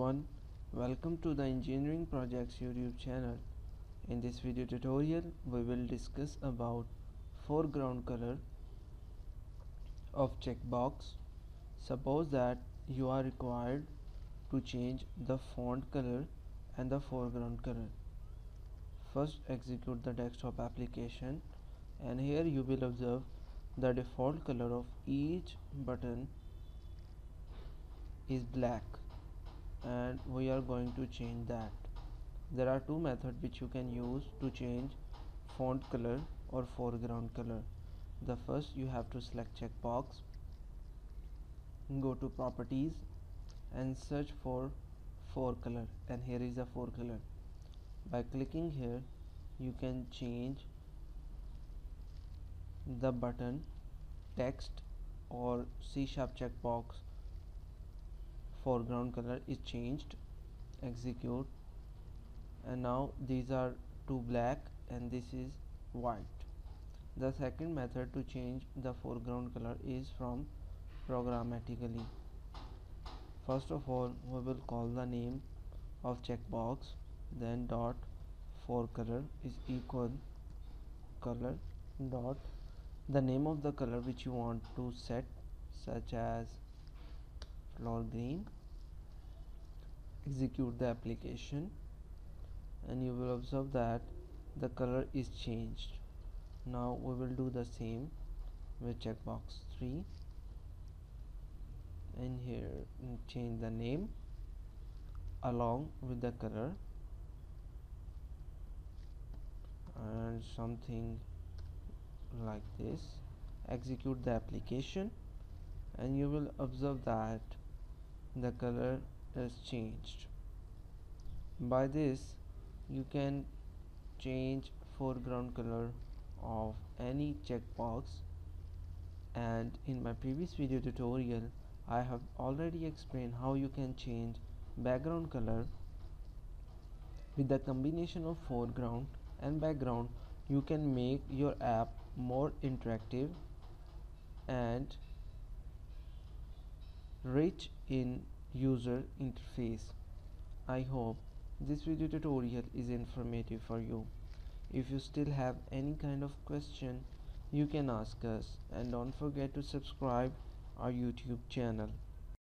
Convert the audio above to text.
everyone. Welcome to the engineering projects youtube channel. In this video tutorial we will discuss about foreground color of checkbox. Suppose that you are required to change the font color and the foreground color. First execute the desktop application and here you will observe the default color of each button is black and we are going to change that. There are two methods which you can use to change font color or foreground color. The first you have to select checkbox go to properties and search for fore color and here is the fore color. By clicking here you can change the button text or C sharp checkbox foreground color is changed execute and now these are two black and this is white. The second method to change the foreground color is from programmatically. First of all we will call the name of checkbox then dot fore color is equal color dot. The name of the color which you want to set such as floor green. Execute the application. And you will observe that the color is changed. Now we will do the same with checkbox 3 and here mm, change the name along with the color. And something like this. Execute the application. And you will observe that the color is changed. By this you can change foreground color of any checkbox. And in my previous video tutorial I have already explained how you can change background color with the combination of foreground and background. You can make your app more interactive and rich in user interface. I hope this video tutorial is informative for you. If you still have any kind of question you can ask us and don't forget to subscribe our YouTube channel.